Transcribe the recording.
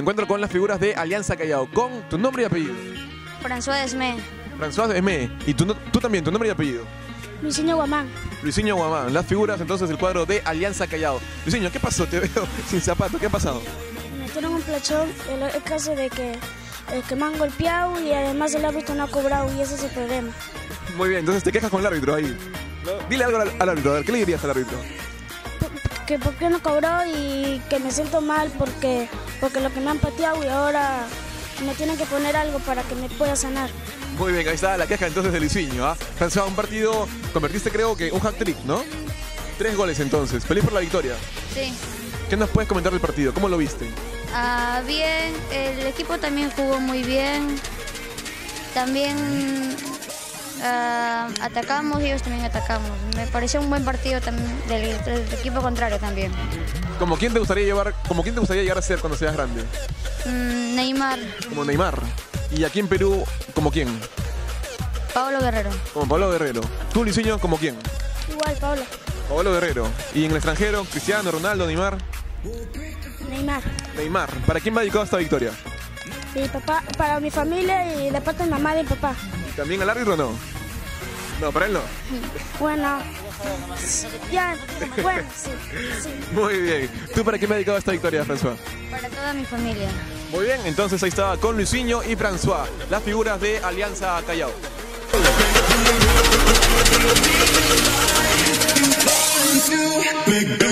encuentro con las figuras de Alianza Callao. Con tu nombre y apellido. François Desmé. François Desmé. Y tú, tú también, tu nombre y apellido. Luisinho Guamán. Luisinho Guamán. Las figuras entonces del cuadro de Alianza Callao. Luisinho, ¿qué pasó? Te veo sin zapato. ¿Qué ha pasado? Me metieron un plachón. El, el caso de que, el que me han golpeado y además el árbitro no ha cobrado y ese es el problema. Muy bien, entonces te quejas con el árbitro ahí. Dile algo al, al árbitro, a ver, ¿qué le dirías al árbitro? Que por qué no cobró y que me siento mal porque, porque lo que me han pateado y ahora me tienen que poner algo para que me pueda sanar. Muy bien, ahí está la queja entonces de Luisinho. ¿ah? Un partido, convertiste creo que un hat-trick, ¿no? Tres goles entonces. Feliz por la victoria. Sí. ¿Qué nos puedes comentar del partido? ¿Cómo lo viste? Ah, bien, el equipo también jugó muy bien. También ah, atacamos y ellos también atacamos. Me pareció un buen partido también del, del equipo contrario también. ¿Como quién te gustaría llevar, como quién te gustaría llegar a ser cuando seas grande? Mm, Neymar, Como Neymar. Y aquí en Perú, ¿como quién? Pablo Guerrero. Como Pablo Guerrero. ¿Tú, Luisinho, como quién? Igual, Pablo. Pablo Guerrero. ¿Y en el extranjero, Cristiano, Ronaldo, Neymar? Neymar. Neymar. ¿Para quién va dedicado esta victoria? Mi papá, para mi familia y de parte de mamá y papá. ¿Y también al árbitro o no? Él no. Bueno, ya, bueno, sí, sí. Muy bien. ¿Tú para quién va dedicado esta victoria, François? Para toda mi familia. Muy bien, entonces ahí estaba con Luisinho y François, las figuras de Alianza Callao. Big.